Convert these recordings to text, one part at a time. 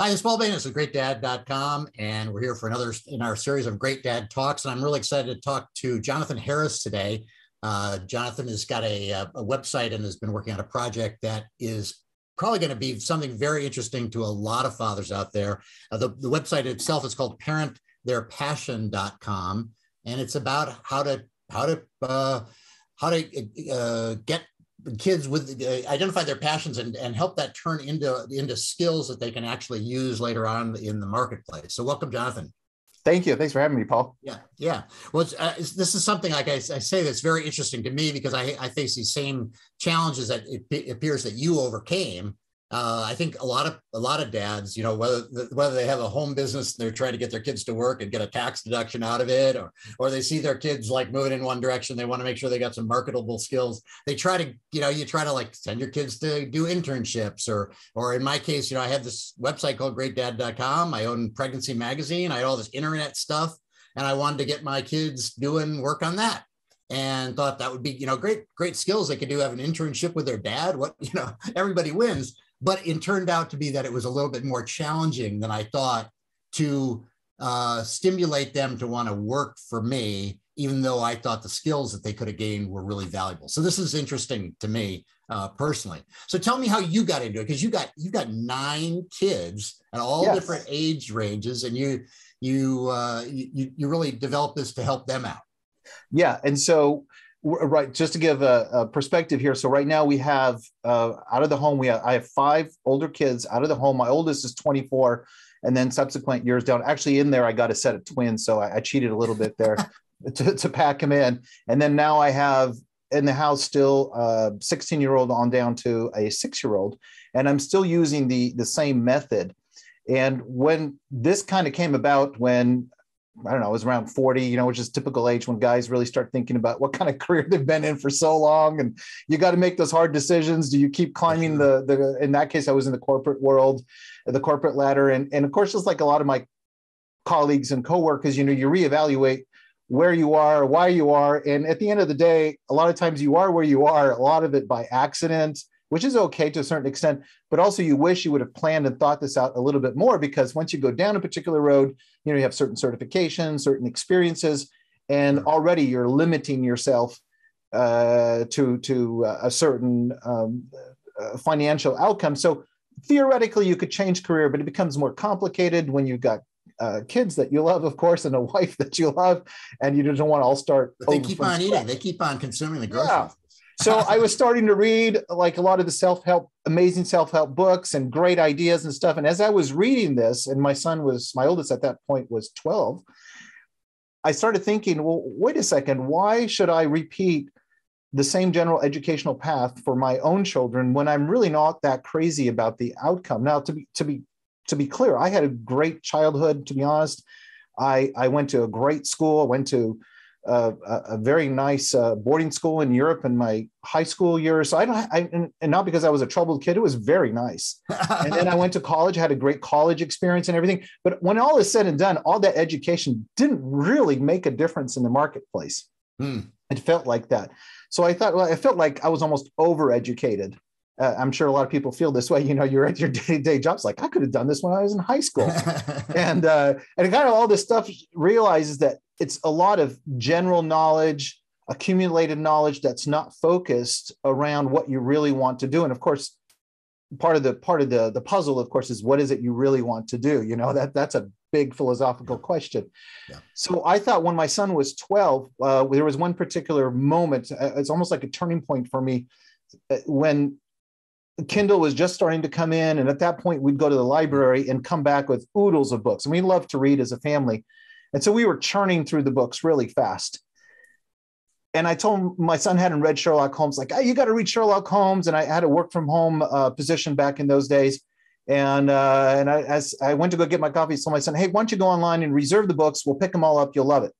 Hi, is Paul Banas of GreatDad.com, and we're here for another in our series of Great Dad Talks. And I'm really excited to talk to Jonathan Harris today. Uh, Jonathan has got a, a, website and has been working on a project that is probably going to be something very interesting to a lot of fathers out there. Uh, the, the website itself is called ParentTheirPassion.com, and it's about how to how to uh, how to uh, get kids with uh, identify their passions and, and help that turn into into skills that they can actually use later on in the marketplace. So welcome, Jonathan. Thank you. Thanks for having me, Paul. Yeah, yeah. Well, uh, this is something like I, I, say that's very interesting to me because I, I face these same challenges that it appears that you overcame uh, I think a lot of a lot of dads, you know, whether whether they have a home business and they're trying to get their kids to work and get a tax deduction out of it, or or they see their kids like moving in one direction, they want to make sure they got some marketable skills. They try to, you know, you try to like send your kids to do internships, or or in my case, you know, I have this website called GreatDad.com. I own Pregnancy Magazine. I had all this internet stuff, and I wanted to get my kids doing work on that and thought that would be you know great great skills they could do have an internship with their dad what you know everybody wins but it turned out to be that it was a little bit more challenging than I thought to uh, stimulate them to want to work for me, even though I thought the skills that they could have gained were really valuable. So this is interesting to me uh, personally. So tell me how you got into it because you got you got nine kids at all yes. different age ranges, and you you, uh, you you really developed this to help them out. Yeah, and so right just to give a, a, perspective here so right now we have uh, out of the home we have i have five older kids. Out of the home my oldest is 24 and then subsequent years down actually in there i got a set of twins so i, I cheated a little bit there to, to pack them in. And then now i have in the house still a 16 year old on down to a six year old and i'm still using the the same method. And when this kind of came about when I don't know, I was around 40, you know, which is typical age when guys really start thinking about what kind of career they've been in for so long. And you got to make those hard decisions. Do you keep climbing the, the, in that case, I was in the corporate world, the corporate ladder. And, and of course, just like a lot of my colleagues and coworkers, you know, you reevaluate where you are, why you are. And at the end of the day, a lot of times you are where you are, a lot of it by accident, which is okay to a certain extent, but also you wish you would have planned and thought this out a little bit more because once you go down a particular road, you know, you have certain certifications, certain experiences, and already you're limiting yourself uh, to to a certain um, uh, financial outcome. So theoretically, you could change career, but it becomes more complicated when you've got uh, kids that you love, of course, and a wife that you love, and you just don't want to all start. But they keep on scratch. eating. They keep on consuming the groceries. Yeah so I was starting to read like a lot of the self-help, amazing self-help books and great ideas and stuff. And as I was reading this, and my son was my oldest at that point was 12, I started thinking, well, wait a second, why should I repeat the same general educational path for my own children when I'm really not that crazy about the outcome? Now, to be to be to be clear, I had a great childhood, to be honest. I, I went to a great school, went to uh, a very nice uh, boarding school in Europe in my high school years. So I don't, I, and, and not because I was a troubled kid, it was very nice. and then I went to college, had a great college experience and everything. But when all is said and done, all that education didn't really make a difference in the marketplace. Hmm. It felt like that. So I thought, well, I felt like I was almost overeducated. Uh, I'm sure a lot of people feel this way. You know, you're at your day-to-day jobs. Like I could have done this when I was in high school, and uh, and kind of all this stuff realizes that it's a lot of general knowledge, accumulated knowledge that's not focused around what you really want to do. And of course, part of the part of the the puzzle, of course, is what is it you really want to do? You know that that's a big philosophical yeah. question. Yeah. So I thought when my son was 12, uh, there was one particular moment. Uh, it's almost like a turning point for me uh, when Kindle was just starting to come in, and at that point we'd go to the library and come back with oodles of books. And we love to read as a family. And so we were churning through the books really fast. And I told him my son hadn't read Sherlock Holmes, like, hey, you got to read Sherlock Holmes. And I had a work from home uh, position back in those days. And uh, and I, as I went to go get my coffee, I told my son, hey, why don't you go online and reserve the books? We'll pick them all up. You'll love it.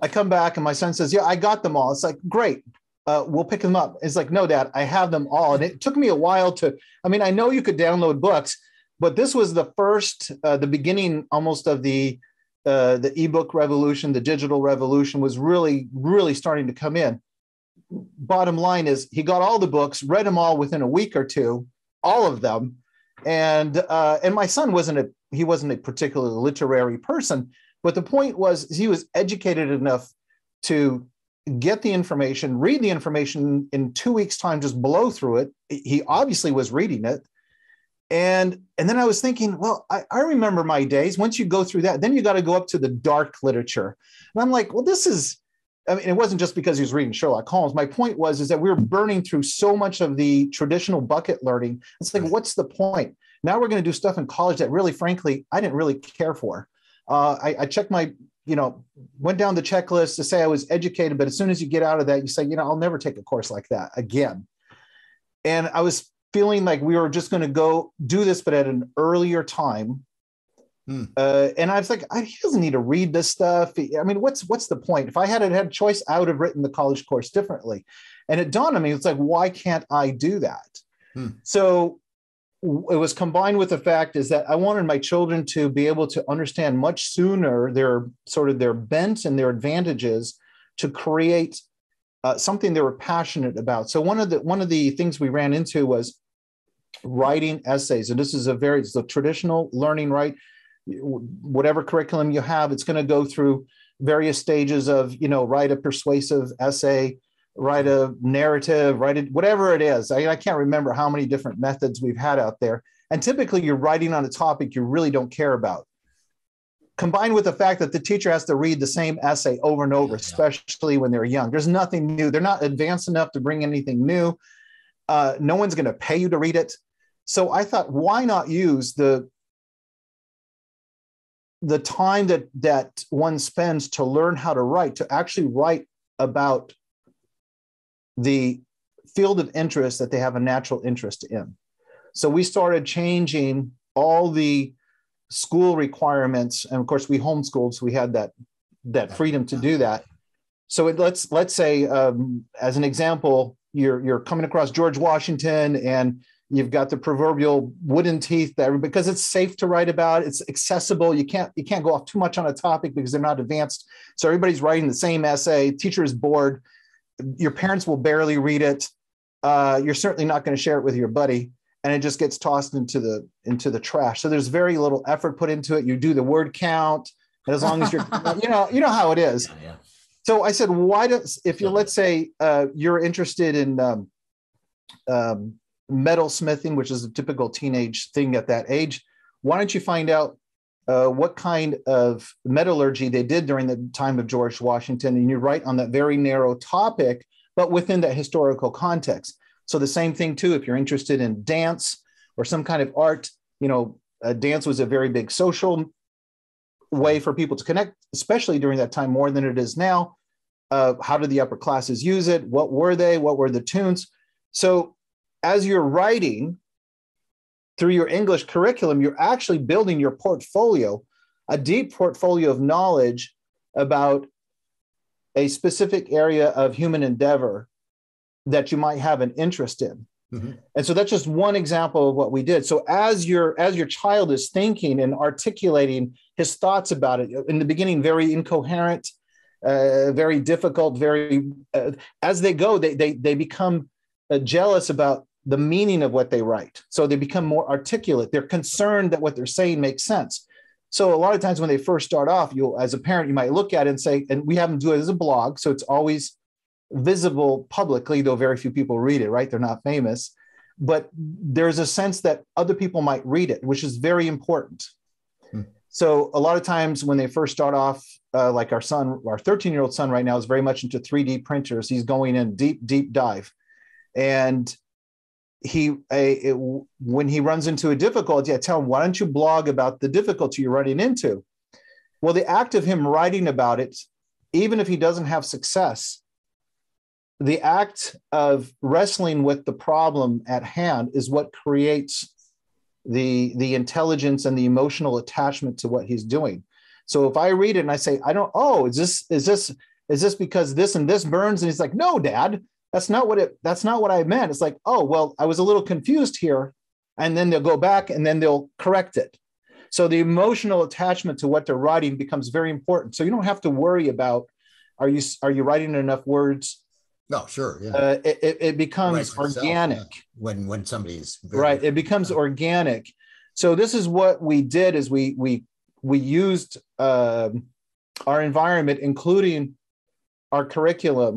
I come back and my son says, yeah, I got them all. It's like, great. Uh, we'll pick them up. It's like, no, dad, I have them all. And it took me a while to, I mean, I know you could download books, but this was the first, uh, the beginning almost of the uh, the ebook revolution, the digital revolution was really, really starting to come in. bottom line is he got all the books, read them all within a week or two, all of them. And uh, and my son wasn't a he wasn't a particularly literary person, but the point was he was educated enough to get the information, read the information in two weeks' time, just blow through it. He obviously was reading it. And, and then I was thinking, well, I, I remember my days. Once you go through that, then you got to go up to the dark literature. And I'm like, well, this is, I mean, it wasn't just because he was reading Sherlock Holmes. My point was is that we were burning through so much of the traditional bucket learning. It's like, what's the point? Now we're going to do stuff in college that really, frankly, I didn't really care for. Uh, I, I checked my you know, went down the checklist to say I was educated, but as soon as you get out of that, you say, you know, I'll never take a course like that again. And I was feeling like we were just going to go do this, but at an earlier time. Hmm. Uh, and I was like, I, he doesn't need to read this stuff. I mean, what's what's the point? If I had had a choice, I would have written the college course differently. And it dawned on me, it's like, why can't I do that? Hmm. So it was combined with the fact is that I wanted my children to be able to understand much sooner their sort of their bent and their advantages to create uh, something they were passionate about. So one of the one of the things we ran into was writing essays, and this is a very it's the traditional learning right. Whatever curriculum you have, it's going to go through various stages of you know write a persuasive essay write a narrative, write it, whatever it is. I, I, can't remember how many different methods we've had out there. And typically you're writing on a topic you really don't care about. Combined with the fact that the teacher has to read the same essay over and over, especially when they're young. There's nothing new. They're not advanced enough to bring anything new. Uh, no one's going to pay you to read it. So I thought, why not use the the time that that one spends to learn how to write to actually write about the field of interest that they have a natural interest in. So we started changing all the school requirements, and of course we homeschooled, so we had that that freedom to do that. So it, let's let's say, um, as an example, you're you're coming across George Washington, and you've got the proverbial wooden teeth that because it's safe to write about, it's accessible. You can't you can't go off too much on a topic because they're not advanced. So everybody's writing the same essay. Teacher is bored your parents will barely read it. Uh, you're certainly not going to share it with your buddy, and it just gets tossed into the into the trash. So there's very little effort put into it. You do the word count, and as long as you're, you know, you know how it is. Yeah, yeah. So I said, why does if you let's say uh, you're interested in um, um, metal smithing, which is a typical teenage thing at that age, why don't you find out uh, what kind of metallurgy they did during the time of George Washington, and you write on that very narrow topic, but within that historical context. So the same thing too, if you're interested in dance or some kind of art, you know, uh, dance was a very big social way for people to connect, especially during that time more than it is now. Uh, how did the upper classes use it? What were they? What were the tunes? So as you're writing, through your English curriculum, you're actually building your portfolio, a deep portfolio of knowledge about a specific area of human endeavor that you might have an interest in. Mm-hmm. And so that's just one example of what we did. So as your as your child is thinking and articulating his thoughts about it in the beginning, very incoherent, uh, very difficult, very uh, as they go, they they they become uh, jealous about the meaning of what they write. So they become more articulate. They're concerned that what they're saying makes sense. So a lot of times when they first start off, you as a parent, you might look at it and say, and we have them do it as a blog, so it's always visible publicly, though very few people read it, right? They're not famous. But there's a sense that other people might read it, which is very important. Hmm. So a lot of times when they first start off, uh, like our son, our 13 year old son right now is very much into 3D printers. He's going in deep, deep dive. And he a, it, when he runs into a difficulty, I tell him, "Why don't you blog about the difficulty you're running into?" Well, the act of him writing about it, even if he doesn't have success, the act of wrestling with the problem at hand is what creates the the intelligence and the emotional attachment to what he's doing. So if I read it and I say, "I don't," oh, is this is this is this because this and this burns? And he's like, "No, Dad." That's not what it that's not what i meant it's like oh well i was a little confused here and then they'll go back and then they'll correct it so the emotional attachment to what they're writing becomes very important so you don't have to worry about are you are you writing enough words No, sure. Yeah. Uh, it, it, it becomes itself, organic. yeah. When when somebody's very- right it becomes organic so this is what we did is we we we used um, our environment including our curriculum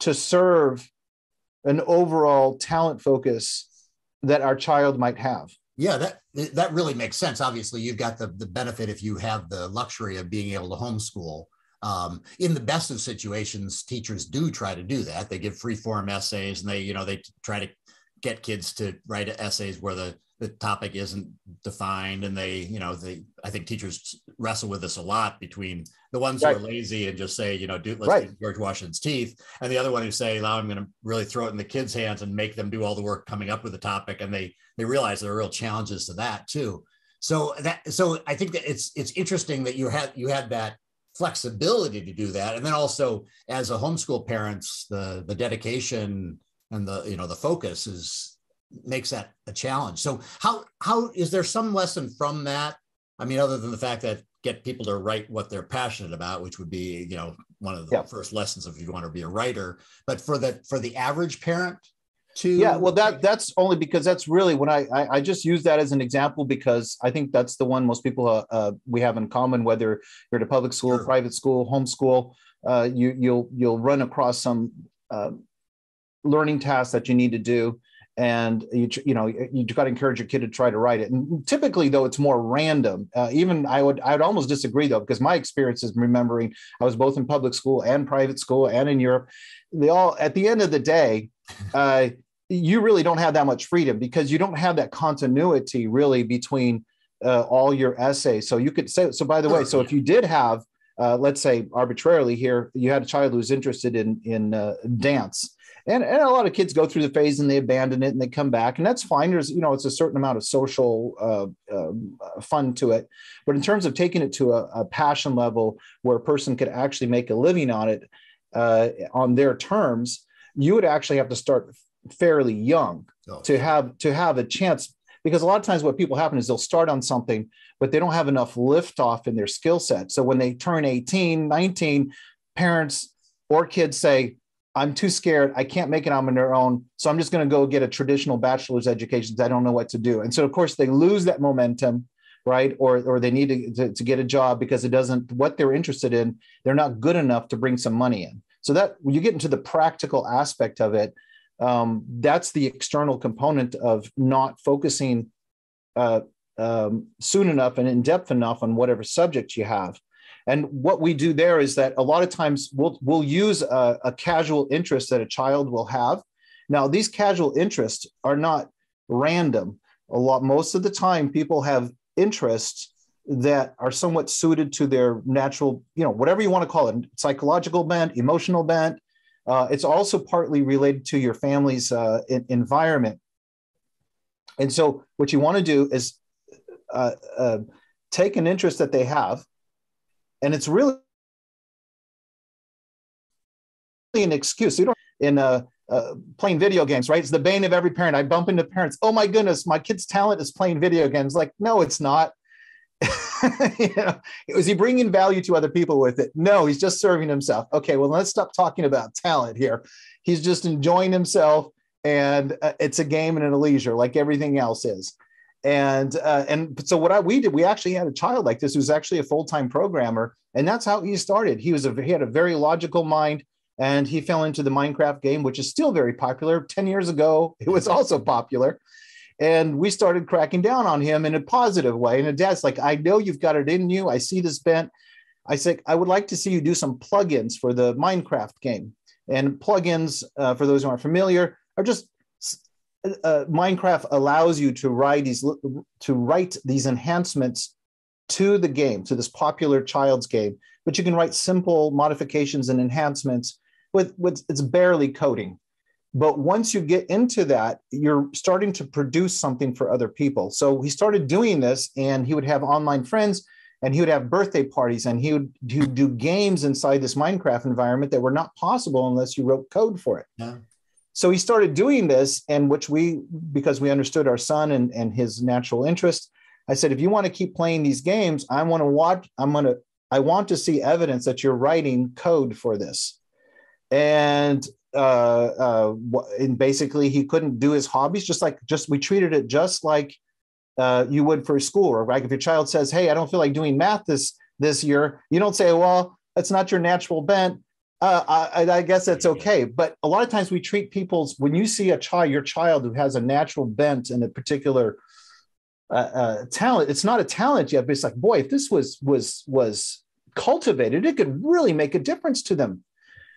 to serve an overall talent focus that our child might have Yeah, that that really makes sense. Obviously, you've got the the benefit if you have the luxury of being able to homeschool. Um, in the best of situations, teachers do try to do that. They give free form essays, and they you know they try to get kids to write essays where the the topic isn't defined, and they you know they I think teachers wrestle with this a lot between the ones who are lazy and just say you know do let's Right. do George Washington's teeth, and the other one who say now I'm going to really throw it in the kids' hands and make them do all the work coming up with the topic, and they they realize there are real challenges to that too. So that so I think that it's it's interesting that you had you had that flexibility to do that, and then also as a homeschool parents, the the dedication and the you know the focus is makes that a challenge. So how how is there some lesson from that? I mean, other than the fact that get people to write what they're passionate about, which would be you know one of the Yeah. first lessons if you want to be a writer. But for the for the average parent to yeah well that that's only because that's really when I, I i just use that as an example because i think that's the one most people uh, uh, we have in common whether you're at a public school Sure. private school homeschool uh, you you'll you'll run across some uh, learning tasks that you need to do and you you know you got to encourage your kid to try to write it and typically though it's more random uh, even i would i would almost disagree though because my experience is remembering i was both in public school and private school and in europe they all at the end of the day uh, you really don't have that much freedom because you don't have that continuity really between uh, all your essays. So you could say, so by the way, so if you did have, uh, let's say arbitrarily here, you had a child who was interested in, in uh, dance. And, and a lot of kids go through the phase and they abandon it and they come back and that's fine. There's, you know, it's a certain amount of social uh, um, uh, fun to it. But in terms of taking it to a, a passion level where a person could actually make a living on it uh, on their terms, you would actually have to start fairly young Oh, to have to have a chance because a lot of times what people happen is they'll start on something but they don't have enough liftoff in their skill set so when they turn 18 19 parents or kids say i'm too scared. I can't make it on their own. So i'm just going to go get a traditional bachelor's education i don't know what to do. And so of course they lose that momentum right? Or or they need to, to, to get a job because it doesn't what they're interested in they're not good enough to bring some money in. So that when you get into the practical aspect of it um, that's the external component of not focusing uh, um, soon enough and in depth enough on whatever subject you have. And what we do there is that a lot of times we'll we'll use a, a casual interest that a child will have. Now these casual interests are not random. A lot most of the time people have interests that are somewhat suited to their natural, you know, whatever you want to call it, psychological bent, emotional bent, uh, it's also partly related to your family's uh, en- environment. And so, what you want to do is uh, uh, take an interest that they have, and it's really an excuse. You don't in uh, uh, playing video games, right? It's the bane of every parent. I bump into parents. Oh my goodness, my kid's talent is playing video games. Like, no, it's not. you know, is he bringing value to other people with it? No, he's just serving himself. Okay, well, let's stop talking about talent here. He's just enjoying himself, and uh, it's a game and a leisure, like everything else is. And uh, and so what I, we did, we actually had a child like this who's actually a full time programmer, and that's how he started. He was a he had a very logical mind, and he fell into the Minecraft game, which is still very popular. Ten years ago, it was also popular and we started cracking down on him in a positive way. And a dad's like, I know you've got it in you. I see this bent. I said, I would like to see you do some plugins for the Minecraft game. And plugins, uh, for those who aren't familiar, are just uh, Minecraft allows you to write these to write these enhancements to the game, to this popular child's game. But you can write simple modifications and enhancements with, with it's barely coding. But once you get into that, you're starting to produce something for other people. So he started doing this, and he would have online friends, and he would have birthday parties, and he would, would do games inside this Minecraft environment that were not possible unless you wrote code for it. Yeah. So he started doing this, and which we, because we understood our son and, and his natural interest, I said, if you want to keep playing these games, I want to watch, I'm going to, I want to see evidence that you're writing code for this. and uh, uh, and basically he couldn't do his hobbies. Just like just we treated it just like uh, you would for school. Or like if your child says, "Hey, I don't feel like doing math this this year," you don't say, "Well, that's not your natural bent." Uh, I, I, guess that's okay. But a lot of times we treat people's when you see a child, your child who has a natural bent in a particular uh, uh, talent, it's not a talent yet, but it's like, boy, if this was was was cultivated, it could really make a difference to them.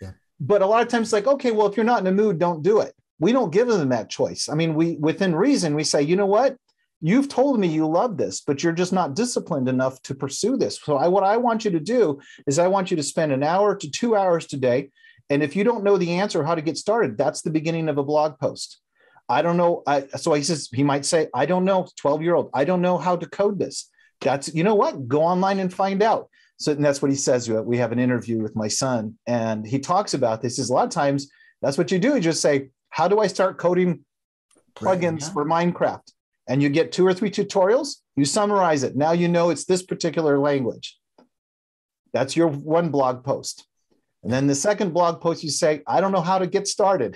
Yeah. But a lot of times, it's like, okay, well, if you're not in the mood, don't do it. We don't give them that choice. I mean, we within reason, we say, you know what, you've told me you love this, but you're just not disciplined enough to pursue this. So I, what I want you to do is I want you to spend an hour to two hours today. And if you don't know the answer how to get started, that's the beginning of a blog post. I don't know. I, so he says, he might say, I don't know, 12 year old, I don't know how to code this. That's, you know what? Go online and find out. So and that's what he says. We have an interview with my son and he talks about this. Is a lot of times that's what you do. You just say, how do I start coding plugins right, yeah. for Minecraft? And you get two or three tutorials, you summarize it. Now you know it's this particular language. That's your one blog post. And then the second blog post, you say, I don't know how to get started.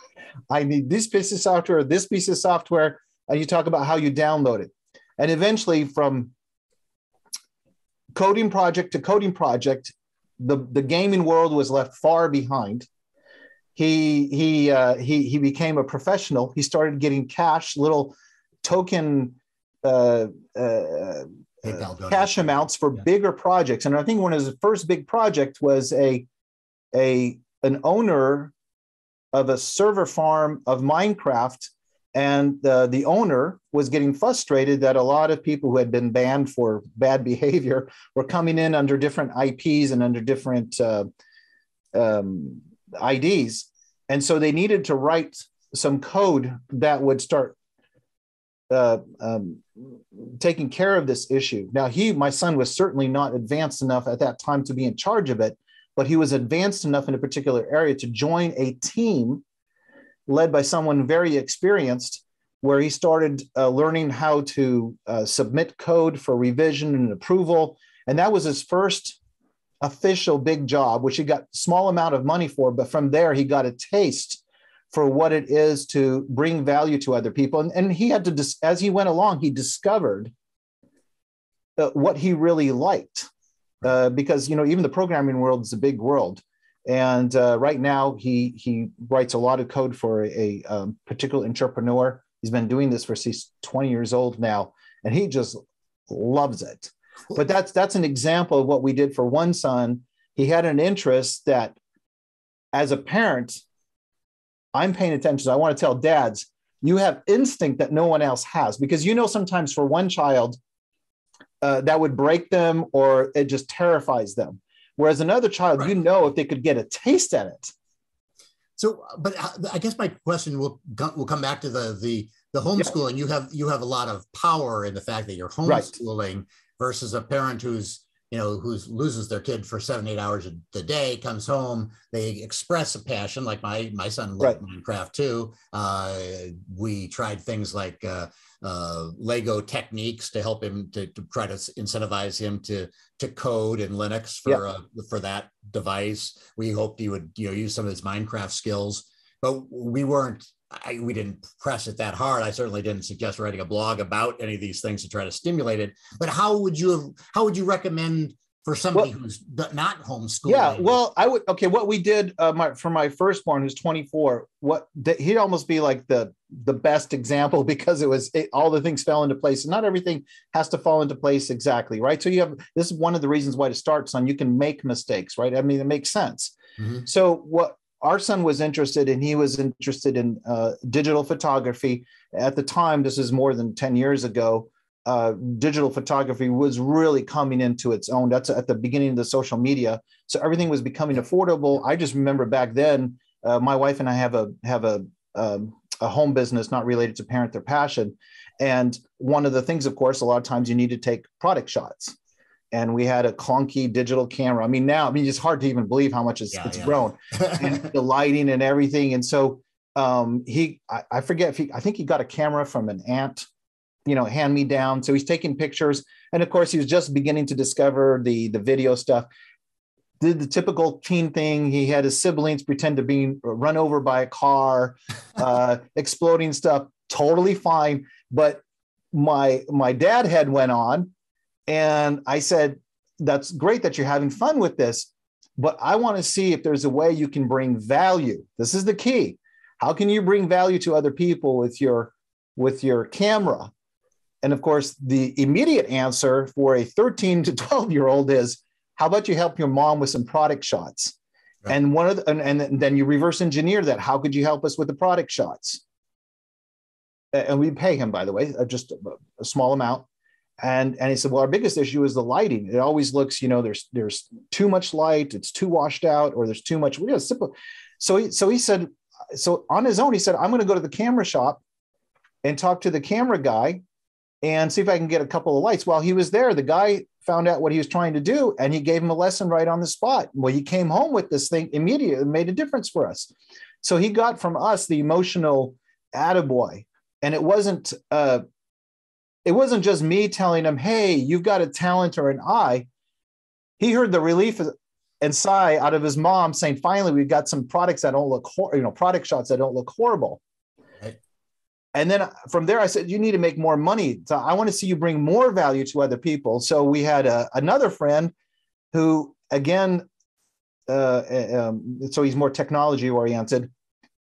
I need this piece of software, this piece of software, and you talk about how you download it. And eventually, from coding project to coding project, the, the gaming world was left far behind. He he uh, he he became a professional. He started getting cash, little token uh, uh, cash amounts for yeah. bigger projects. And I think one of his first big project was a a an owner of a server farm of Minecraft, and the the owner was getting frustrated that a lot of people who had been banned for bad behavior were coming in under different IPs and under different uh, um, IDs, and so they needed to write some code that would start uh, um, taking care of this issue. Now, he, my son, was certainly not advanced enough at that time to be in charge of it, but he was advanced enough in a particular area to join a team led by someone very experienced, where he started uh, learning how to uh, submit code for revision and approval. And that was his first official big job, which he got small amount of money for. But from there, he got a taste for what it is to bring value to other people. And, and he had to, as he went along, he discovered uh, what he really liked. Uh, because you know even the programming world is a big world and uh, right now he he writes a lot of code for a, a um, particular entrepreneur he's been doing this for he's 20 years old now and he just loves it but that's that's an example of what we did for one son he had an interest that as a parent I'm paying attention. I want to tell dads, you have instinct that no one else has because you know sometimes for one child uh, that would break them or it just terrifies them. Whereas another child, right. you know, if they could get a taste at it. So, but I guess my question will will come back to the the the homeschooling. Yeah. You have you have a lot of power in the fact that you're homeschooling right. versus a parent who's you know, who loses their kid for seven, eight hours a the day, comes home, they express a passion, like my my son loved right. Minecraft too. Uh, we tried things like uh, uh, Lego techniques to help him to, to, try to incentivize him to to code in Linux for. Uh, for that device. We hoped he would you know use some of his Minecraft skills, but we weren't I, we didn't press it that hard. I certainly didn't suggest writing a blog about any of these things to try to stimulate it. But how would you have, how would you recommend for somebody well, who's not homeschooling? Yeah, well, I would. Okay, what we did uh, my, for my firstborn, who's 24, what he'd almost be like the the best example because it was it, all the things fell into place, and not everything has to fall into place exactly, right? So you have this is one of the reasons why to start, son. You can make mistakes, right? I mean, it makes sense. Mm-hmm. So what our son was interested and he was interested in uh, digital photography. At the time this is more than 10 years ago uh, digital photography was really coming into its own. That's at the beginning of the social media. So everything was becoming affordable. I just remember back then uh, my wife and i have a have a um, a home business not related to parent their passion. And one of the things of course a lot of times you need to take product shots and we had a clunky digital camera. I mean, now, I mean, it's hard to even believe how much it's, yeah, it's yeah. grown and the lighting and everything. And so um, he, I, I, forget if he, I think he got a camera from an aunt, you know, hand me down. So he's taking pictures. And of course, he was just beginning to discover the, the video stuff. did the typical teen thing. He had his siblings pretend to be run over by a car, uh, exploding stuff. Totally fine. But my my dad had went on, and I said, "That's great that you're having fun with this, but I want to see if there's a way you can bring value. This is the key. How can you bring value to other people with your with your camera?" And of course, the immediate answer for a 13 to 12 year old is how about you help your mom with some product shots? Right. And one of the, and, and then you reverse engineer that. How could you help us with the product shots? And we pay him, by the way, uh, just a, a small amount. And and he said, well, our biggest issue is the lighting. It always looks, you know, there's there's too much light, it's too washed out, or there's too much. We got simple. So he so he said, so on his own, he said, I'm going to go to the camera shop and talk to the camera guy and see if I can get a couple of lights. While he was there, the guy found out what he was trying to do and he gave him a lesson right on the spot. Well, he came home with this thing immediately, made a difference for us. So he got from us the emotional attaboy. And it wasn't uh it wasn't just me telling him, hey, you've got a talent or an eye. He heard the relief and sigh out of his mom saying, finally, we've got some products that don't look, hor- you know, product shots that don't look horrible. And then from there, I said, you need to make more money. So I want to see you bring more value to other people. So we had a, another friend who, again, uh, um, so he's more technology oriented.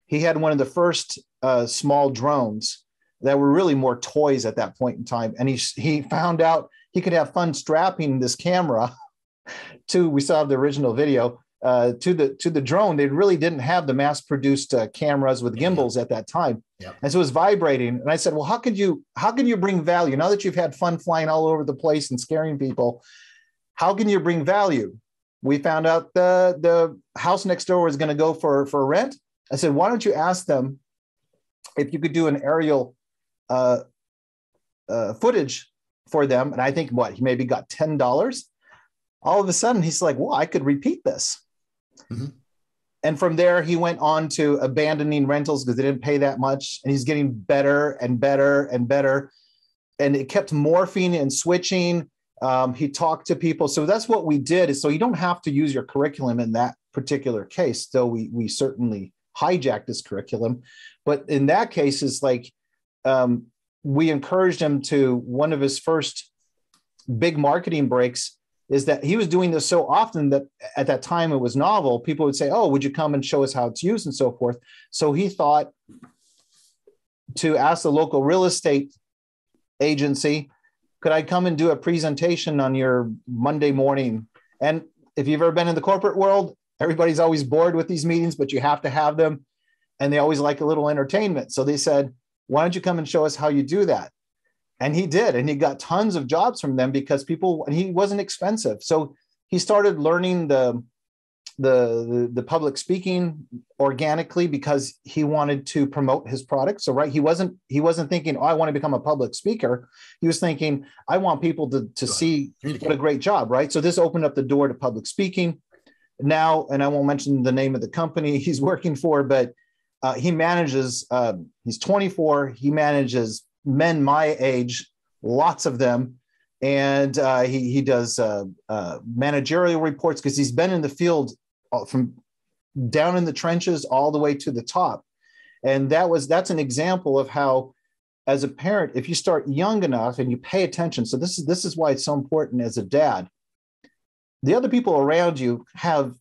He had one of the first uh, small drones that were really more toys at that point in time. And he, he found out he could have fun strapping this camera to, we saw the original video, uh, to the to the drone, they really didn't have the mass-produced uh, cameras with gimbals at that time, yep. and so it was vibrating. And I said, "Well, how could you how can you bring value now that you've had fun flying all over the place and scaring people? How can you bring value?" We found out the the house next door was going to go for for rent. I said, "Why don't you ask them if you could do an aerial uh, uh, footage for them?" And I think what he maybe got ten dollars. All of a sudden, he's like, "Well, I could repeat this." Mm-hmm. And from there, he went on to abandoning rentals because they didn't pay that much. And he's getting better and better and better. And it kept morphing and switching. Um, he talked to people. So that's what we did. Is so you don't have to use your curriculum in that particular case, though we we certainly hijacked this curriculum. But in that case, is like um, we encouraged him to one of his first big marketing breaks is that he was doing this so often that at that time it was novel. People would say, "Oh, would you come and show us how it's used and so forth?" So he thought to ask the local real estate agency, "Could I come and do a presentation on your Monday morning?" And if you've ever been in the corporate world, everybody's always bored with these meetings, but you have to have them, and they always like a little entertainment. So they said, "Why don't you come and show us how you do that?" and he did and he got tons of jobs from them because people and he wasn't expensive. So he started learning the the, the, the public speaking organically because he wanted to promote his product. So right he wasn't he wasn't thinking oh i want to become a public speaker. He was thinking i want people to, to see what a great job right? So this opened up the door to public speaking. Now and i won't mention the name of the company he's working for but uh, he manages uh, he's 24 he manages men my age, lots of them. And uh, he, he does uh, uh, managerial reports because he's been in the field uh, from down in the trenches all the way to the top. And that was that's an example of how, as a parent, if you start young enough and you pay attention, so this is this is why it's so important as a dad. The other people around you have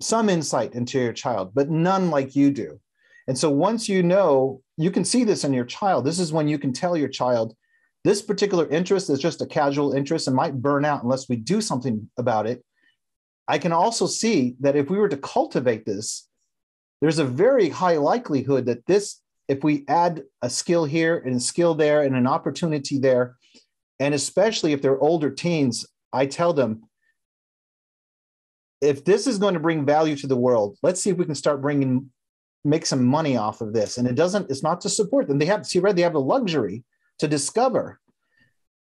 some insight into your child, but none like you do. And so once you know, you can see this in your child. This is when you can tell your child, this particular interest is just a casual interest and might burn out unless we do something about it. I can also see that if we were to cultivate this, there's a very high likelihood that this, if we add a skill here and a skill there and an opportunity there, and especially if they're older teens, I tell them, if this is going to bring value to the world, let's see if we can start bringing make some money off of this. And it doesn't, it's not to support them. They have, see, Red, they have the luxury to discover.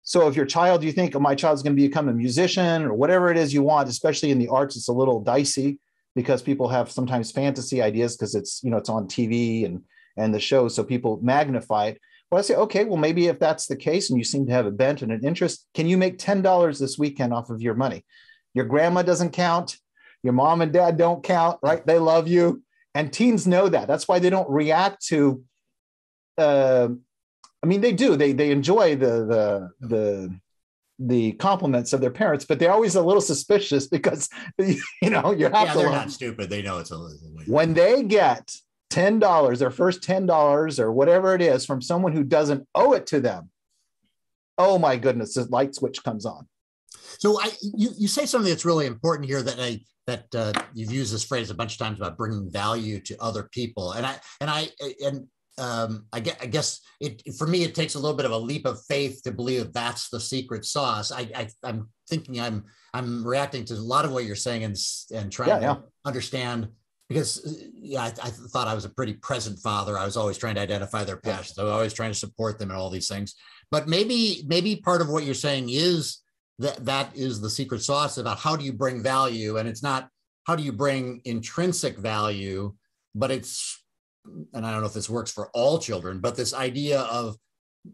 So if your child, you think, oh, my child's going to become a musician or whatever it is you want, especially in the arts, it's a little dicey because people have sometimes fantasy ideas because it's, you know, it's on TV and, and the show. So people magnify it. Well, I say, okay, well, maybe if that's the case and you seem to have a bent and an interest, can you make $10 this weekend off of your money? Your grandma doesn't count. Your mom and dad don't count, right? They love you. And teens know that. That's why they don't react to uh, I mean, they do. They they enjoy the the the the compliments of their parents, but they're always a little suspicious because you know you have yeah, to. They're not stupid. They know it's a. Little. When they get ten dollars, their first ten dollars or whatever it is from someone who doesn't owe it to them, oh my goodness, the light switch comes on. So I you you say something that's really important here that I that uh, you've used this phrase a bunch of times about bringing value to other people, and I and I and um, I, guess, I guess it for me it takes a little bit of a leap of faith to believe that's the secret sauce. I, I am thinking I'm I'm reacting to a lot of what you're saying and and trying yeah, to understand because yeah I, I, thought I was a pretty present father. I was always trying to identify their passions. I was always trying to support them and all these things. But maybe maybe part of what you're saying is that that is the secret sauce about how do you bring value and it's not how do you bring intrinsic value but it's and I don't know if this works for all children, but this idea of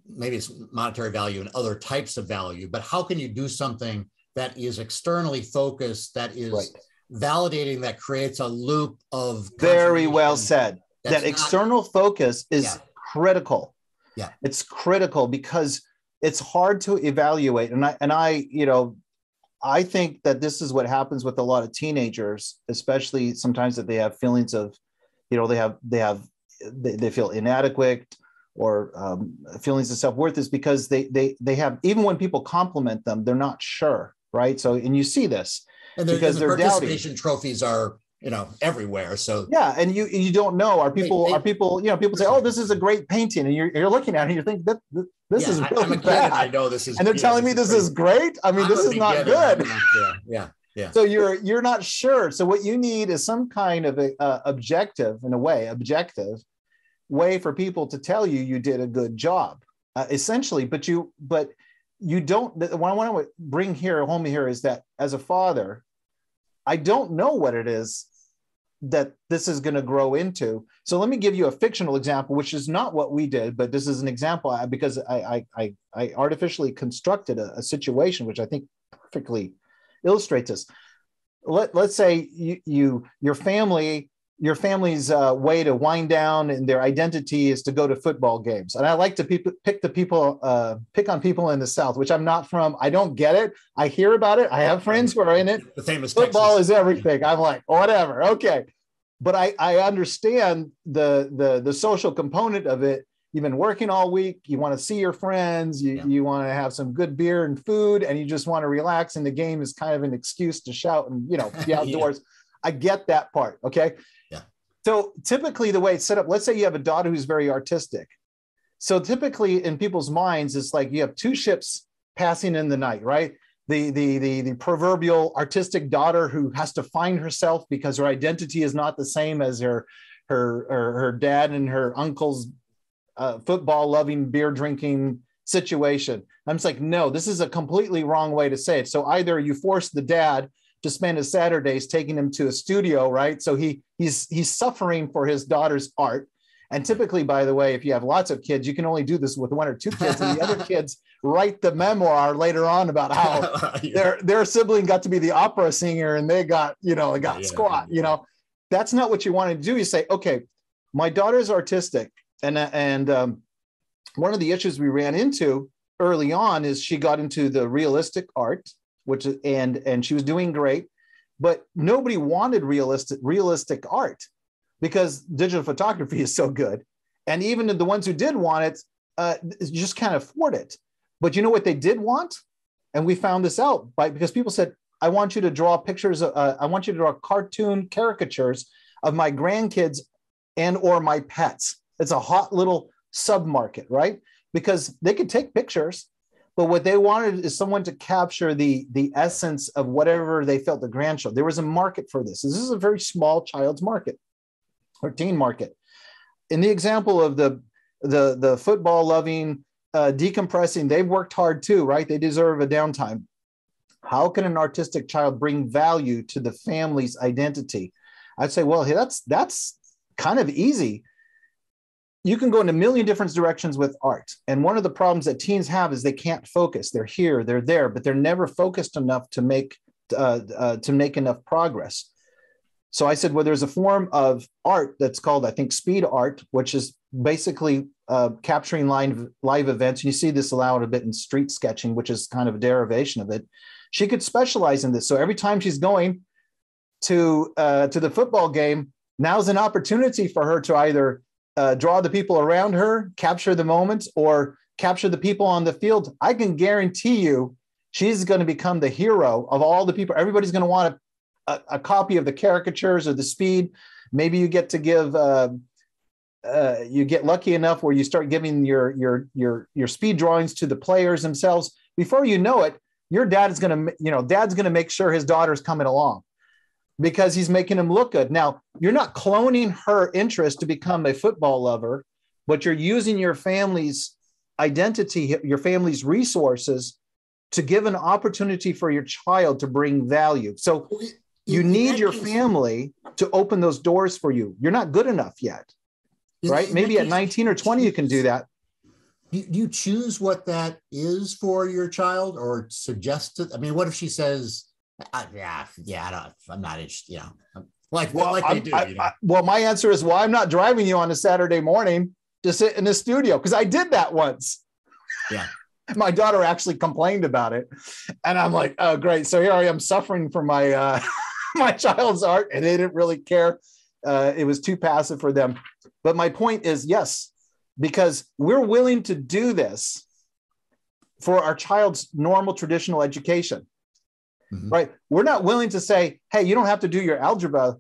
maybe it's monetary value and other types of value, but how can you do something that is externally focused, that is right. validating, that creates a loop of very well said. That not, external focus is yeah. critical. Yeah. It's critical because it's hard to evaluate. And I and I, you know, I think that this is what happens with a lot of teenagers, especially sometimes that they have feelings of you know they have they have they, they feel inadequate or um, feelings of self-worth is because they they they have even when people compliment them they're not sure right so and you see this and because and the they're participation doubting. trophies are you know everywhere so yeah and you you don't know are people they, they, are people you know people say oh this is a great painting and you're, you're looking at it and you think that this yeah, is really bad. I know this is and they're telling me this is great I mean I'm this is not good yeah yeah yeah. So you're you're not sure. So what you need is some kind of a, uh, objective, in a way, objective way for people to tell you you did a good job, uh, essentially. But you but you don't. What I want to bring here home here is that as a father, I don't know what it is that this is going to grow into. So let me give you a fictional example, which is not what we did, but this is an example uh, because I I I, artificially constructed a, a situation which I think perfectly illustrates this. Let, let's say you, you your family your family's uh, way to wind down and their identity is to go to football games. And I like to pe- pick the people, uh, pick on people in the South, which I'm not from. I don't get it. I hear about it. I have friends who are in it. The famous football Texas. is everything. I'm like, whatever. Okay. But I, I understand the, the, the social component of it you've been working all week you want to see your friends you, yeah. you want to have some good beer and food and you just want to relax and the game is kind of an excuse to shout and you know be outdoors yeah. i get that part okay so typically the way it's set up let's say you have a daughter who's very artistic so typically in people's minds it's like you have two ships passing in the night right the, the the the proverbial artistic daughter who has to find herself because her identity is not the same as her her her, her dad and her uncle's uh, football loving, beer drinking situation. I'm just like, no, this is a completely wrong way to say it. So either you force the dad to spend his Saturdays taking him to a studio, right? So he he's he's suffering for his daughter's art. And typically, by the way, if you have lots of kids, you can only do this with one or two kids, and the other kids write the memoir later on about how yeah. their their sibling got to be the opera singer and they got you know they got yeah, squat. Yeah. You know, that's not what you want to do. You say, okay, my daughter's artistic and and um, one of the issues we ran into early on is she got into the realistic art, which and and she was doing great, but nobody wanted realistic realistic art because digital photography is so good, and even the ones who did want it uh, just can't afford it. But you know what they did want, and we found this out by because people said, "I want you to draw pictures. Uh, I want you to draw cartoon caricatures of my grandkids and or my pets." It's a hot little sub market, right? Because they could take pictures, but what they wanted is someone to capture the the essence of whatever they felt the grandchild. There was a market for this. This is a very small child's market or teen market. In the example of the the the football loving uh, decompressing, they've worked hard too, right? They deserve a downtime. How can an artistic child bring value to the family's identity? I'd say, well, that's that's kind of easy you can go in a million different directions with art. And one of the problems that teens have is they can't focus. They're here, they're there, but they're never focused enough to make uh, uh, to make enough progress. So I said, well, there's a form of art that's called, I think, speed art, which is basically uh, capturing live, live events. And you see this allowed a bit in street sketching, which is kind of a derivation of it. She could specialize in this. So every time she's going to uh, to the football game, now's an opportunity for her to either uh, draw the people around her, capture the moment, or capture the people on the field. I can guarantee you, she's going to become the hero of all the people. Everybody's going to want a, a, copy of the caricatures or the speed. Maybe you get to give. Uh, uh, you get lucky enough where you start giving your your your your speed drawings to the players themselves. Before you know it, your dad is going to you know dad's going to make sure his daughter's coming along because he's making him look good. Now, you're not cloning her interest to become a football lover, but you're using your family's identity, your family's resources to give an opportunity for your child to bring value. So you need your family to open those doors for you. You're not good enough yet, right? Maybe at 19 or 20, you can do that. Do you choose what that is for your child or suggest it? I mean, what if she says, I, yeah, yeah, I don't, I'm not interested, you know, like, well, like they do. I, you know? I, well, my answer is, well, I'm not driving you on a Saturday morning to sit in the studio because I did that once. Yeah. my daughter actually complained about it. And I'm like, oh, great. So here I am suffering for my, uh, my child's art and they didn't really care. Uh, it was too passive for them. But my point is, yes, because we're willing to do this for our child's normal traditional education mm-hmm. right? We're not willing to say, hey, you don't have to do your algebra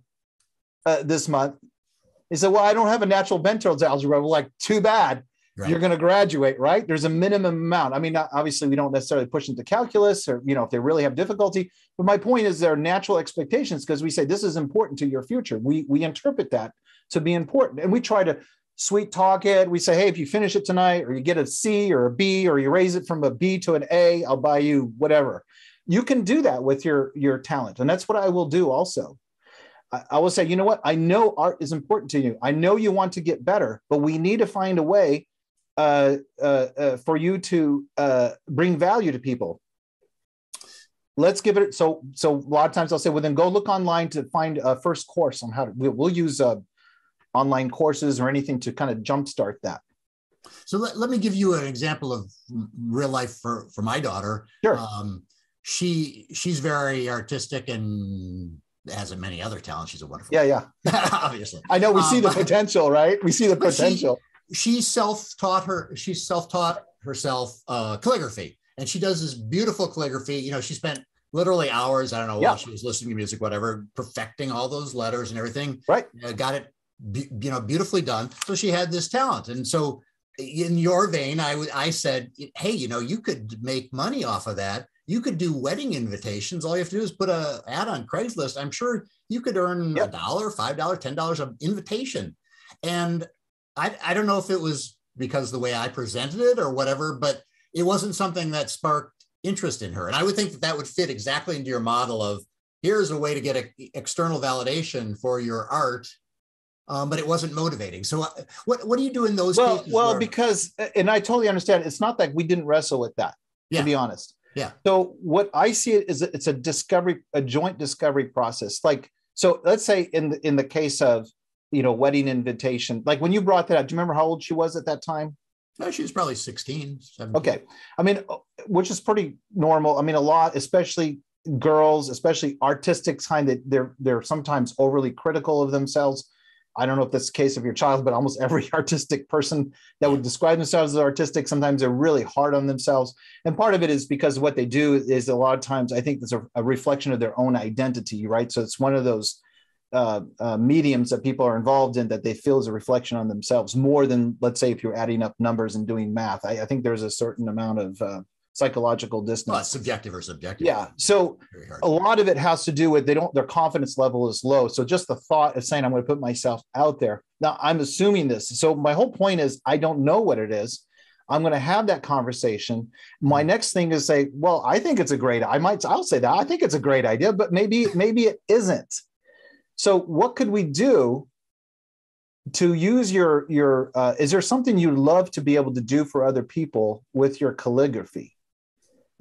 uh, this month. He said, well, I don't have a natural bent towards algebra. We're like, too bad. Right. You're going to graduate, right? There's a minimum amount. I mean, obviously, we don't necessarily push into calculus or, you know, if they really have difficulty. But my point is, there are natural expectations because we say this is important to your future. We we interpret that to be important, and we try to sweet talk it. We say, hey, if you finish it tonight, or you get a C or a B, or you raise it from a B to an A, I'll buy you whatever you can do that with your your talent. And that's what i will do also. I, I will say you know what? I know art is important to you. I know you want to get better but we need to find a way uh, uh, uh, for you to uh, bring value to people. Let's give it so so a lot of times i'll say well then go look online to find a first course on how to we'll, we'll use uh, online courses or anything to kind of jumpstart that. So let, let me give you an example of real life for for my daughter. Sure. Um, she she's very artistic and has many other talents. She's a wonderful. Yeah, yeah. obviously, I know we see the um, potential, right? We see the potential. She, she self-taught her. She self-taught herself uh, calligraphy, and she does this beautiful calligraphy. You know, she spent literally hours. I don't know yeah. while she was listening to music, whatever, perfecting all those letters and everything. Right. Uh, got it, you know, beautifully done. So she had this talent, and so in your vein, I I said, hey, you know, you could make money off of that you could do wedding invitations. All you have to do is put a ad on Craigslist. I'm sure you could earn a dollar, five dollar, ten dollars an invitation. And I, I don't know if it was because the way I presented it or whatever, but it wasn't something that sparked interest in her. And I would think that that would fit exactly into your model of here's a way to get a, external validation for your art. Um, but it wasn't motivating. So, uh, what what do you do in those well, cases? Well, where... because and I totally understand. It's not that we didn't wrestle with that. Yeah. To be honest, yeah. So what I see it is it's a discovery, a joint discovery process. Like, so let's say in the, in the case of, you know, wedding invitation, like when you brought that up, do you remember how old she was at that time? No, she was probably 16, 17. Okay. I mean, uh, which is pretty normal. I mean, a lot, especially girls, especially artistic kind that they're, they're sometimes overly critical of themselves. I don't know if that's the case of your child, but almost every artistic person that would describe themselves as artistic, sometimes they're really hard on themselves. And part of it is because what they do is a lot of times, I think it's a, a reflection of their own identity, right? So it's one of those uh, uh, mediums that people are involved in that they feel is a reflection on themselves more than, let's say, if you're adding up numbers and doing math. I, I think there's a certain amount of uh, psychological distance. Well, subjective or subjective. Yeah. So a lot of it has to do with they don't their confidence level is low. So just the thought of saying I'm going to put myself out there. Now I'm assuming this. So my whole point is I don't know what it is. I'm going to have that conversation. My mm-hmm. next thing is say, well, I think it's a great. I might. I'll say that I think it's a great idea, but maybe maybe it isn't. So what could we do to use your your? Uh, is there something you'd love to be able to do for other people with your calligraphy?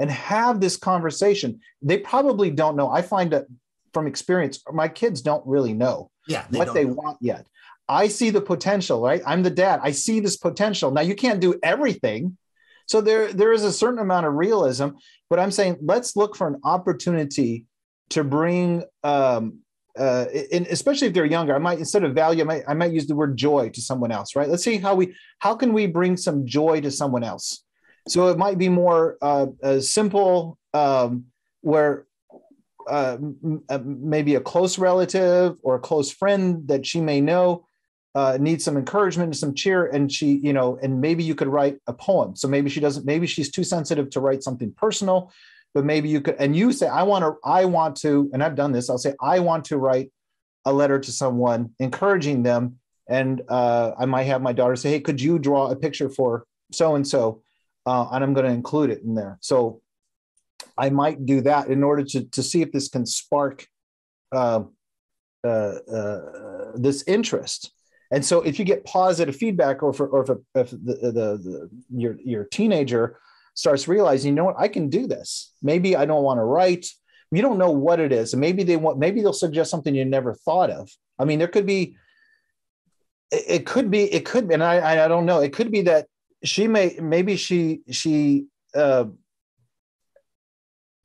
And have this conversation. They probably don't know. I find that from experience, my kids don't really know yeah, they what they know. want yet. I see the potential, right? I'm the dad. I see this potential. Now you can't do everything. So there, there is a certain amount of realism, but I'm saying let's look for an opportunity to bring um, uh, and especially if they're younger, I might instead of value, I might, I might use the word joy to someone else, right? Let's see how we how can we bring some joy to someone else. So it might be more uh, simple, um, where uh, uh, maybe a close relative or a close friend that she may know uh, needs some encouragement and some cheer, and she, you know, and maybe you could write a poem. So maybe she doesn't, maybe she's too sensitive to write something personal but maybe you could and you say i want to i want to and i've done this i'll say i want to write a letter to someone encouraging them and uh, i might have my daughter say hey could you draw a picture for so and so and i'm going to include it in there so i might do that in order to, to see if this can spark uh, uh, uh this interest and so if you get positive feedback or, or if, if the, the, the, your, your teenager starts realizing, you know what, I can do this. Maybe I don't want to write. You don't know what it is. And maybe they want, maybe they'll suggest something you never thought of. I mean, there could be, it could be, it could be, and I, I don't know. It could be that she may, maybe she, she, uh,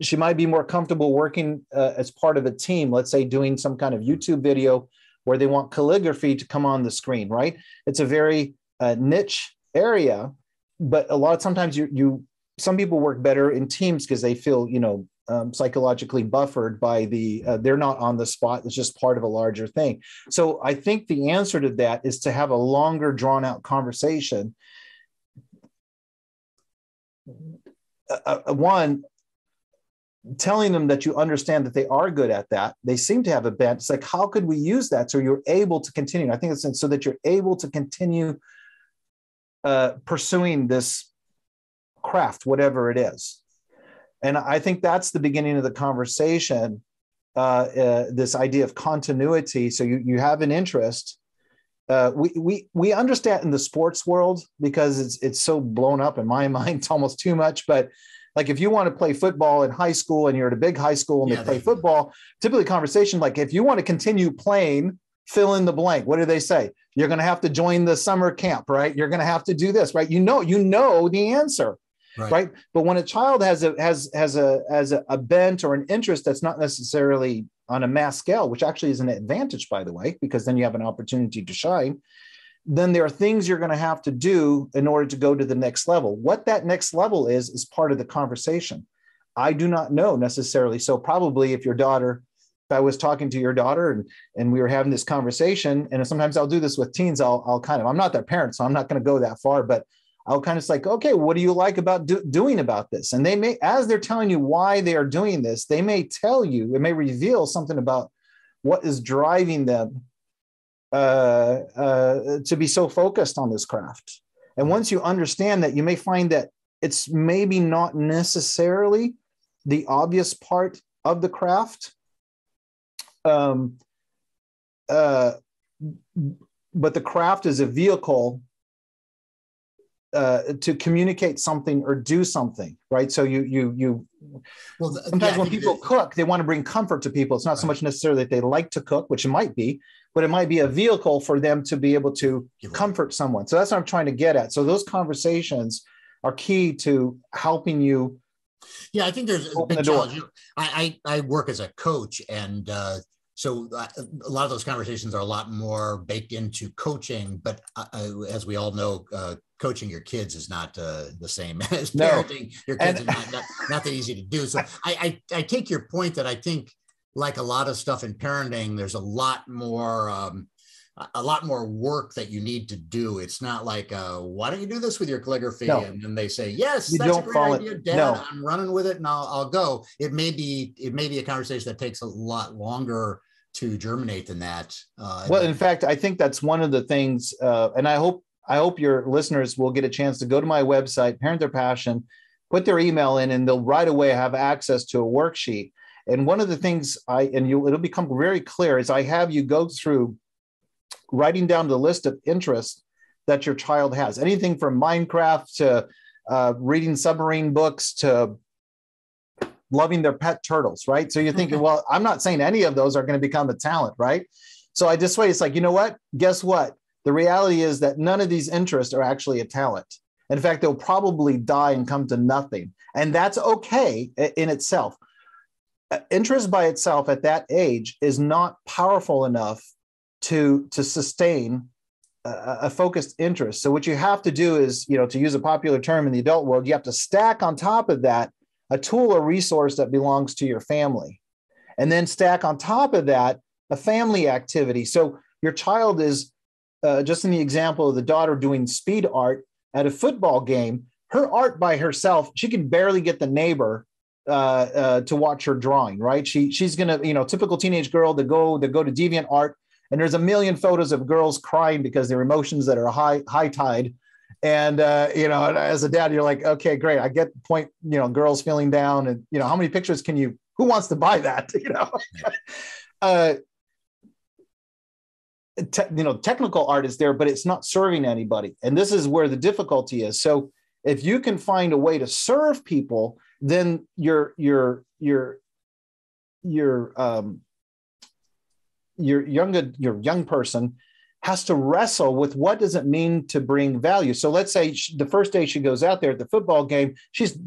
she might be more comfortable working uh, as part of a team, let's say doing some kind of YouTube video where they want calligraphy to come on the screen, right? It's a very uh, niche area, but a lot of sometimes you you some people work better in teams because they feel you know um, psychologically buffered by the uh, they're not on the spot it's just part of a larger thing so i think the answer to that is to have a longer drawn out conversation uh, uh, one telling them that you understand that they are good at that they seem to have a bent it's like how could we use that so you're able to continue i think it's so that you're able to continue uh, pursuing this craft, whatever it is. And I think that's the beginning of the conversation. Uh, uh, this idea of continuity. So you you have an interest. Uh, we we we understand in the sports world because it's it's so blown up in my mind. It's almost too much. But like if you want to play football in high school and you're at a big high school and yeah, they play they, football, typically conversation like if you want to continue playing, fill in the blank. What do they say? You're going to have to join the summer camp, right? You're going to have to do this, right? You know, you know the answer right. right. But when a child has a has has a has a, a bent or an interest that's not necessarily on a mass scale, which actually is an advantage, by the way, because then you have an opportunity to shine. Then there are things you're going to have to do in order to go to the next level. What that next level is is part of the conversation. I do not know necessarily. So probably if your daughter if I was talking to your daughter and and we were having this conversation, and sometimes I'll do this with teens. I'll I'll kind of I'm not their parent, so I'm not going to go that far, but I'll kind of like, okay, what do you like about do, doing about this? And they may, as they're telling you why they are doing this, they may tell you, it may reveal something about what is driving them uh, uh, to be so focused on this craft. And once you understand that, you may find that it's maybe not necessarily the obvious part of the craft. Um, uh, but the craft is a vehicle uh, to communicate something or do something, right? So you you you. Well, sometimes yeah, when people cook, they want to bring comfort to people. It's not right. so much necessarily that they like to cook, which it might be, but it might be a vehicle for them to be able to comfort someone. So that's what I'm trying to get at. So those conversations are key to helping you. Yeah, I think there's a big the challenge. I, I I work as a coach, and uh, so uh, a lot of those conversations are a lot more baked into coaching. But uh, uh as we all know, uh, coaching your kids is not uh, the same as parenting no. your kids. And, not, not, not, that easy to do. So I, I, I take your point that I think like a lot of stuff in parenting, there's a lot more. Um, a lot more work that you need to do. It's not like, uh, why don't you do this with your calligraphy? No. And then they say, yes, you that's a great idea, it. Dad. No. I'm running with it and I'll, I'll go. It may be, it may be a conversation that takes a lot longer to germinate than that. Uh, well, in fact, I think that's one of the things, uh, and I hope I hope your listeners will get a chance to go to my website, Parent Their Passion, put their email in, and they'll right away have access to a worksheet. And one of the things I and you it'll become very clear is I have you go through writing down the list of interests that your child has, anything from Minecraft to uh, reading submarine books to loving their pet turtles, right? So you're thinking, well, I'm not saying any of those are going to become a talent, right? So I just way it's like, you know what? Guess what? The reality is that none of these interests are actually a talent. In fact, they'll probably die and come to nothing. And that's okay in itself. Uh, interest by itself at that age is not powerful enough to, to sustain a, a focused interest. So what you have to do is, you know, to use a popular term in the adult world, you have to stack on top of that a tool or resource that belongs to your family. And then stack on top of that a family activity. So your child is uh, just in the example of the daughter doing speed art at a football game, her art by herself, she can barely get the neighbor uh, uh, to watch her drawing. Right? She she's gonna you know typical teenage girl to go to go to DeviantArt, and there's a million photos of girls crying because their emotions that are high high tide. And uh, you know, as a dad, you're like, okay, great, I get the point. You know, girls feeling down, and you know, how many pictures can you? Who wants to buy that? You know, uh, te- you know technical art is there but it's not serving anybody. And this is where the difficulty is. So if you can find a way to serve people then your your your your um your young your young person has to wrestle with what does it mean to bring value. So let's say she, the first day she goes out there at the football game she's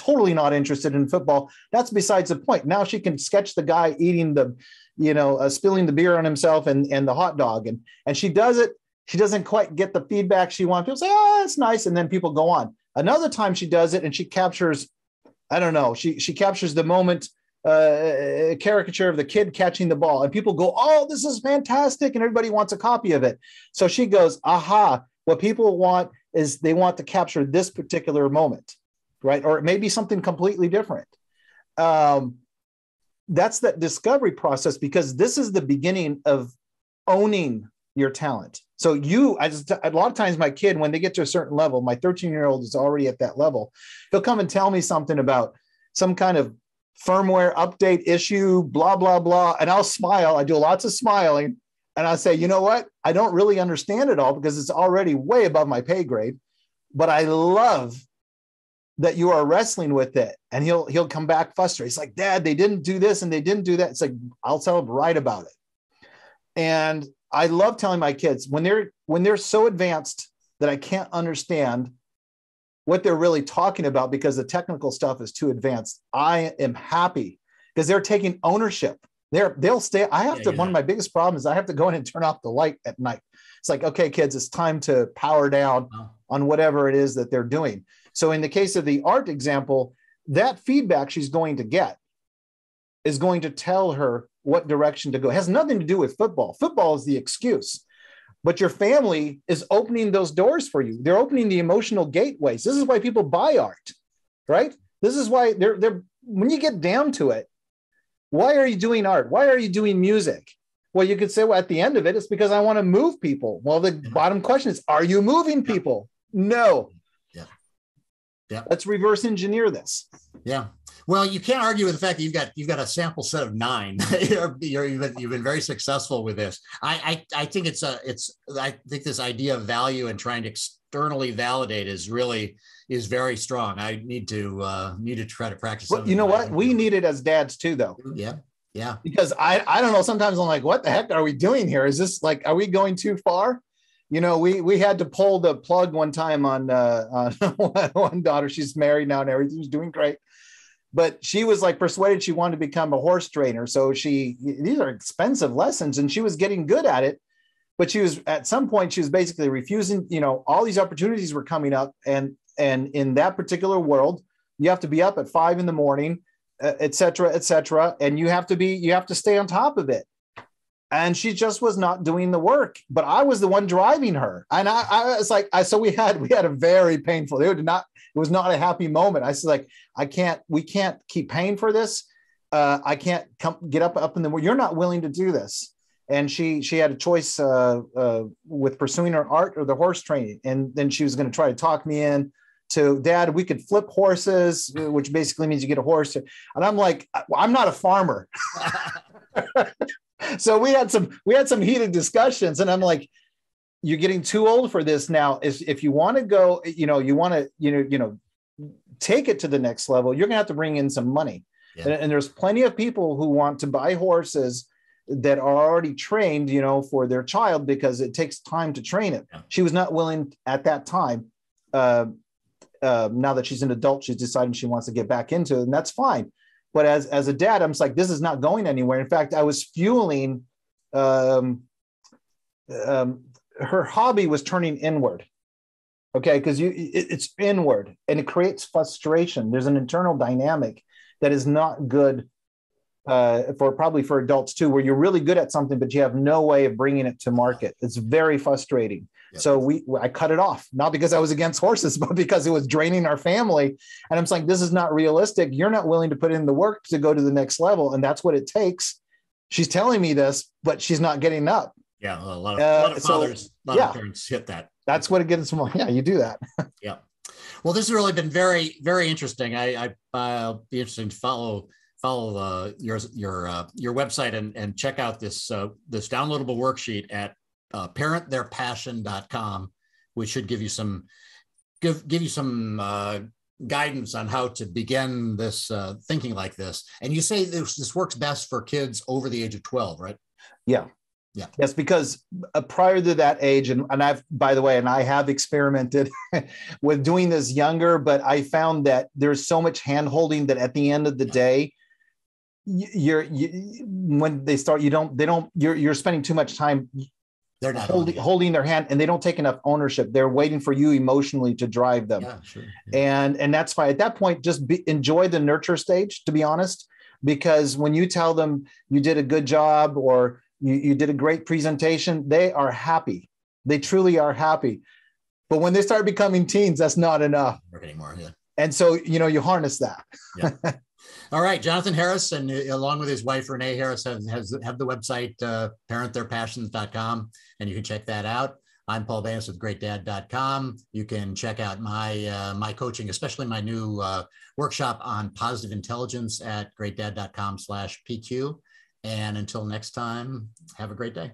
totally not interested in football that's besides the point now she can sketch the guy eating the you know, uh, spilling the beer on himself and, and the hot dog. And, and she does it. She doesn't quite get the feedback she wants. People say, oh, that's nice. And then people go on. Another time she does it and she captures, I don't know, she, she captures the moment, uh, caricature of the kid catching the ball. And people go, oh, this is fantastic. And everybody wants a copy of it. So she goes, aha, what people want is they want to capture this particular moment, right? Or it may be something completely different. Um, that's that discovery process because this is the beginning of owning your talent. So you, as a lot of times, my kid, when they get to a certain level, my 13 year old is already at that level. He'll come and tell me something about some kind of firmware update issue, blah blah blah, and I'll smile. I do lots of smiling, and I say, you know what? I don't really understand it all because it's already way above my pay grade, but I love that you are wrestling with it. And he'll he'll come back frustrated. He's like dad they didn't do this and they didn't do that. It's like i'll tell him right about it. And i love telling my kids when they're when they're so advanced that i can't understand what they're really talking about because the technical stuff is too advanced i am happy because they're taking ownership. They're they'll stay i have yeah, to yeah. one of my biggest problems is i have to go in and turn off the light at night. It's like okay kids it's time to power down on whatever it is that they're doing so in the case of the art example, that feedback she's going to get is going to tell her what direction to go. It has nothing to do with football. Football is the excuse. But your family is opening those doors for you. They're opening the emotional gateways. This is why people buy art, right? This is why they're they're when you get down to it, why are you doing art? Why are you doing music? Well, you could say, well, at the end of it, it's because I want to move people. Well, the bottom question is, are you moving people? No. Yeah. Let's reverse engineer this. Yeah. Well, you can't argue with the fact that you've got you've got a sample set of nine. you're, you're, you've, been, you've been very successful with this. I, I I think it's a it's I think this idea of value and trying to externally validate is really is very strong. I need to uh, need to try to practice. Well, you know what? We need it as dads too, though. Yeah. Yeah. Because I I don't know. Sometimes I'm like, what the heck are we doing here? Is this like, are we going too far? You know, we we had to pull the plug one time on uh, on one daughter. She's married now and everything's doing great, but she was like persuaded she wanted to become a horse trainer. So she these are expensive lessons, and she was getting good at it. But she was at some point she was basically refusing. You know, all these opportunities were coming up, and and in that particular world, you have to be up at five in the morning, et cetera, et cetera, and you have to be you have to stay on top of it and she just was not doing the work but i was the one driving her. And i, I was like I, so we had we had a very painful it did not it was not a happy moment. I was like i can't we can't keep paying for this. Uh, i can't come get up up in the you're not willing to do this. And she she had a choice uh, uh, with pursuing her art or the horse training. And then she was going to try to talk me in to dad we could flip horses which basically means you get a horse. And i'm like i'm not a farmer so we had some we had some heated discussions and i'm like you're getting too old for this now is if you want to go you know you want to you know you know take it to the next level you're going to have to bring in some money Yeah. And, and there's plenty of people who want to buy horses that are already trained, you know, for their child because it takes time to train it. Yeah. She was not willing at that time. Uh, uh, now that she's an adult, she's deciding she wants to get back into it, and that's fine. But as as a dad, I'm like, this is not going anywhere. In fact, I was fueling. Um, um, her hobby was turning inward. Okay, because you it, it's inward and it creates frustration. There's an internal dynamic that is not good uh, for probably for adults too, where you're really good at something, but you have no way of bringing it to market. It's very frustrating. Yep. So we, I cut it off, not because I was against horses, but because it was draining our family. And I'm saying, this is not realistic. You're not willing to put in the work to go to the next level. And that's what it takes. She's telling me this, but she's not getting up. Yeah. A lot of, uh, a lot of fathers, so, a lot yeah, of parents hit that. That's what it gets. Yeah, you do that. yeah. Well, this has really been very, very interesting. I, I will be interesting to follow follow uh, your your uh, your website and and check out this uh, this downloadable worksheet at uh, parenttheirpassion.com, which should give you some give give you some uh, guidance on how to begin this uh, thinking like this. And you say this this works best for kids over the age of twelve, right? Yeah. Yeah. Yes, because uh, prior to that age, and, and I've, by the way, and I have experimented with doing this younger, but I found that there's so much hand holding that at the end of the yeah. day, you're you, when they start you don't they don't you're you're spending too much time they're not holding, holding their hand and they don't take enough ownership. They're waiting for you emotionally to drive them. Yeah, sure. yeah. and and that's fine at that point just be, enjoy the nurture stage to be honest because when you tell them you did a good job or you, you did a great presentation they are happy. They truly are happy. But when they start becoming teens that's not enough. Anymore yeah. And so you know you harness that. Yeah. All right, Jonathan Harris, and uh, along with his wife Renee Harris, has, has have the website uh, parenttheirpassions.com, and you can check that out. I'm Paul Banas with GreatDad.com. You can check out my uh, my coaching, especially my new uh, workshop on positive intelligence at GreatDad.com/pq. And until next time, have a great day.